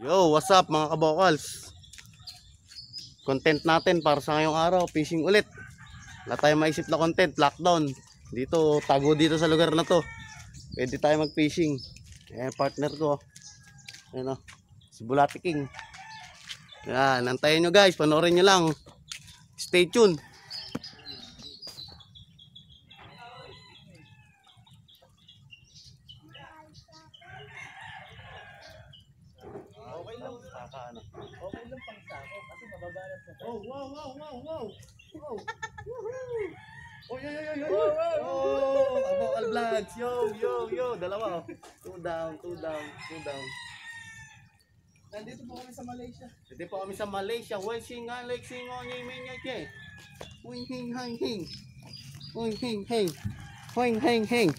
Yo, what's up mga kabokals? Content natin para sa ngayong araw, fishing ulit. Wala tayong maisip na content, lockdown. Dito, tago dito sa lugar na to. Pwede tayo mag-fishing. Ayan, partner ko. Ayan o, si Bulati King. Yan, antayin nyo guys, panoorin nyo lang. Stay tuned. Kakaano. Okay lang pang sako kasi mababalat sa Oh, wow, wow, wow, wow. Wow. Woohoo. Oh, yo, yo, yo, yo. Wow, wow, Oh, Abokal Vlogs. Yo, yo, yo. Dalawa. oh. Two down, two down, two down. Nandito po kami sa Malaysia. Hindi po kami sa Malaysia. Wen singa, like singo, ni min ya ke. Wing hing hang hing. Wing hing hing. Wing hing hing.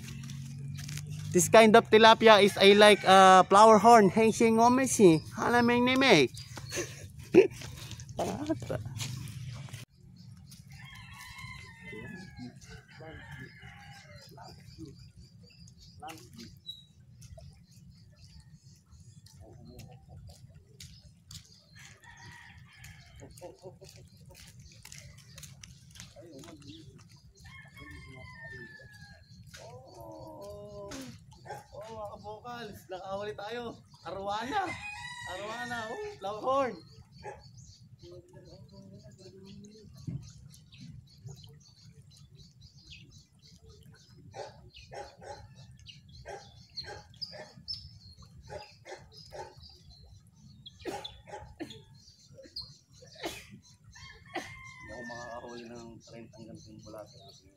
This kind of tilapia is I like uh, flower horn. Heng sing o me Oh, oh mga kabokals, nakahuli tayo. Arwana. Arwana, oh, longhorn. Ako makakahuli ng 30 hanggang 10 bulate natin.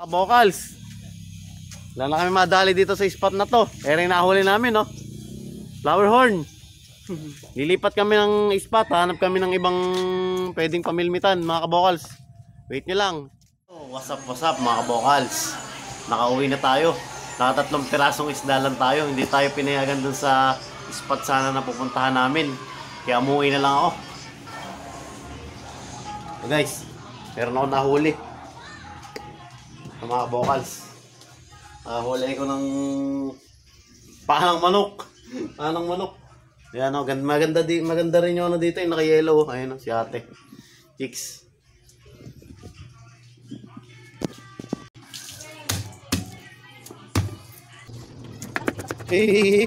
Kabokals. Wala na kami madali dito sa spot na to. Rin nahuli namin, no? Flower horn. Lilipat kami ng spot, hanap kami ng ibang pwedeng pamilmitan, mga kabokals. Wait nyo lang. Oh, what's up, what's up, mga kabokals. Nakauwi na tayo. Nakatatlong pirasong isda lang tayo. Hindi tayo pinayagan dun sa spot sana na pupuntahan namin. Kaya umuwi na lang ako. So guys, meron ako nahuli ng mga vocals. Ah, huli ko ng pahanang manok. Pahanang manok. Yan oh, ganda, maganda di maganda rin 'yung ano dito, 'yung naka-yellow. Ayun oh, si Ate. Chicks. Hey,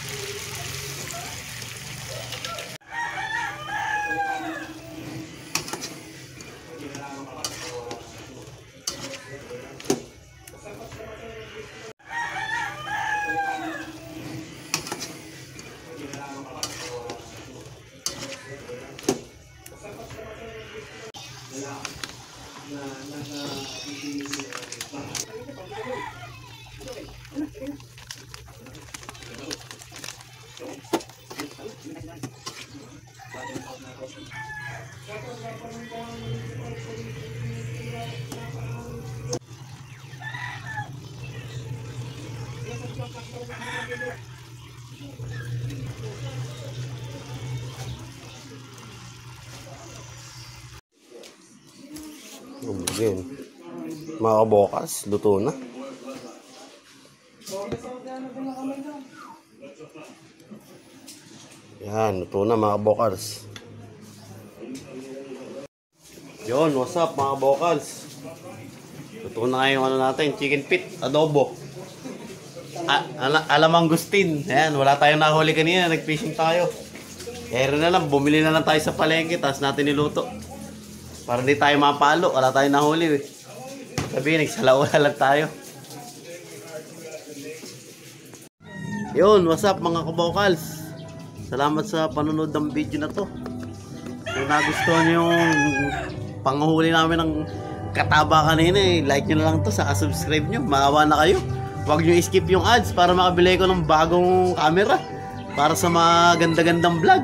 Again. Mga kabokas, luto na. Yan, luto na mga kabokals. Yun, what's up mga kabokals? Luto na ngayon ano natin, chicken pit, adobo. A ala alamang gustin. Ayan, wala tayong nahuli kanina, nag-fishing tayo. Kaya na lang, bumili na lang tayo sa palengke, tapos natin niluto. Para di tayo mapalo, wala tayong nahuli eh. Sabi, nagsalawa lang tayo. Yun, what's up mga kabokals? Salamat sa panonood ng video na to. Kung nagustuhan yung panghuli namin ng kataba kanina eh, like nyo na lang to, saka subscribe nyo. Maawa na kayo. Huwag nyo skip yung ads para makabili ko ng bagong camera para sa mga ganda-gandang vlog.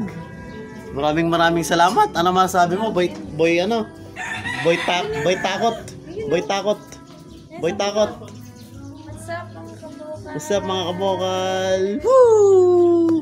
Maraming maraming salamat. Ano masabi mo, boy, boy ano? Boy, ta boy takot. Boy takot. Boy takot. What's up mga kabuka? What's up mga kabokal? Woo!